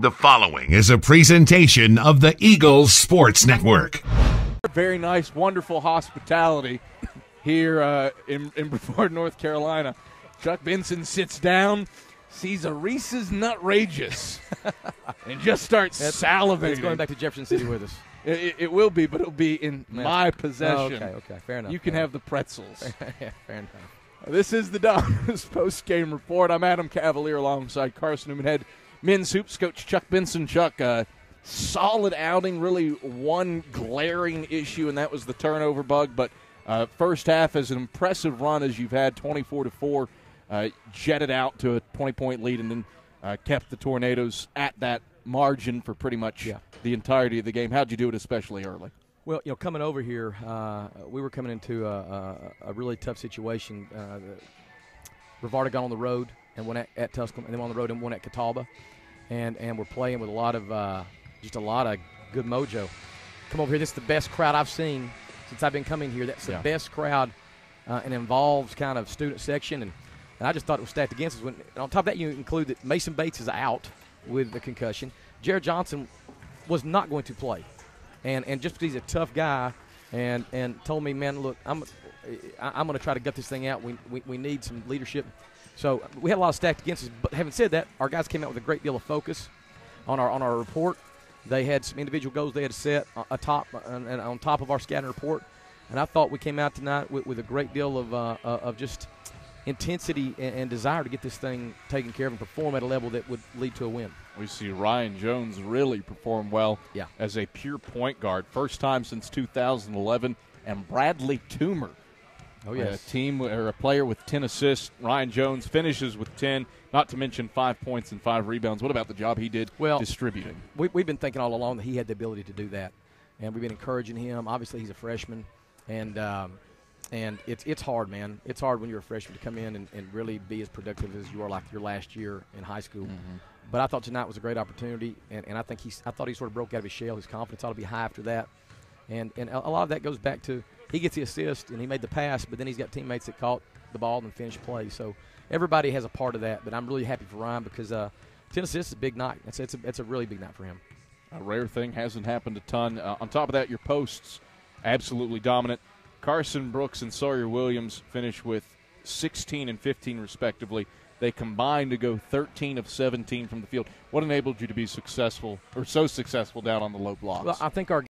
The following is a presentation of the Eagles Sports Network. Very nice, wonderful hospitality here uh, in, in Brevard, North Carolina. Chuck Benson sits down, sees a Reese's Nutrageous, and just starts salivating. It's going back to Jefferson City with us. It, it- it will be, but it'll be in my possession. Oh, okay, okay, fair enough. You can fair have the pretzels. yeah, fair enough. This is the Domino's post game report. I'm Adam Cavalier alongside Carson Newman head men's hoops coach Chuck Benson. Chuck, uh, solid outing, really one glaring issue, and that was the turnover bug. But uh, first half as an impressive run as you've had, 24 to four, uh, jetted out to a 20 point lead, and then uh, kept the Tornadoes at that margin for pretty much Yeah. the entirety of the game. How'd you do it, especially early? Well, you know, coming over here, uh, we were coming into a, a, a really tough situation. Uh, Rivarda got on the road and went at, at Tusculum, and then on the road and won at Catawba, and and we're playing with a lot of uh, just a lot of good mojo. Come over here. This is the best crowd I've seen since I've been coming here. That's the Yeah. best crowd, uh, and involves kind of student section, and, and I just thought it was stacked against us. When and on top of that, you include that Mason Bates is out with the concussion. Jared Johnson was not going to play and and just because he's a tough guy, and and told me, man, look, I'm I- I'm going to try to gut this thing out. We, we we need some leadership. So we had a lot of stacked against us. But having said that, our guys came out with a great deal of focus on our on our report. They had some individual goals they had set atop and, on top of our scouting report, and I thought we came out tonight with, with a great deal of uh, uh, of just intensity and, and desire to get this thing taken care of and perform at a level that would lead to a win. We see Ryan Jones really perform well Yeah. as a pure point guard. First time since 2011. And Bradley Toomer, Oh yeah, a team or a player with 10 assists. Ryan Jones finishes with 10, not to mention five points and five rebounds. What about the job he did Well, distributing? we, we've been thinking all along that he had the ability to do that, and we've been encouraging him. Obviously, he's a freshman, and um, and it's it's hard, man. It's hard when you're a freshman to come in and, and really be as productive as you are like your last year in high school. But I thought tonight was a great opportunity, and, and I think he's I thought he sort of broke out of his shell. His confidence ought to be high after that, and and a lot of that goes back to he gets the assist and he made the pass, but then he's got teammates that caught the ball and finished play. So everybody has a part of that. But I'm really happy for Ryan because uh, ten assists is a big night. It's it's a, it's a really big night for him. A rare thing hasn't happened a ton. Uh, on top of that, your posts absolutely dominant. Carson Brooks and Sawyer Williams finish with 16 and 15 respectively. They combined to go 13 of 17 from the field. What enabled you to be successful or so successful down on the low blocks? Well, I think our